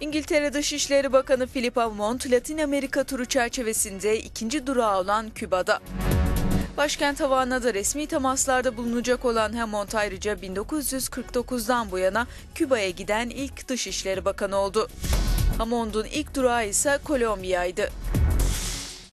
İngiltere Dışişleri Bakanı Philip Hammond, Latin Amerika turu çerçevesinde ikinci durağı olan Küba'da. Başkent Havana'da resmi temaslarda bulunacak olan Hammond ayrıca 1949'dan bu yana Küba'ya giden ilk Dışişleri Bakanı oldu. Hammond'un ilk durağı ise Kolombiya'ydı.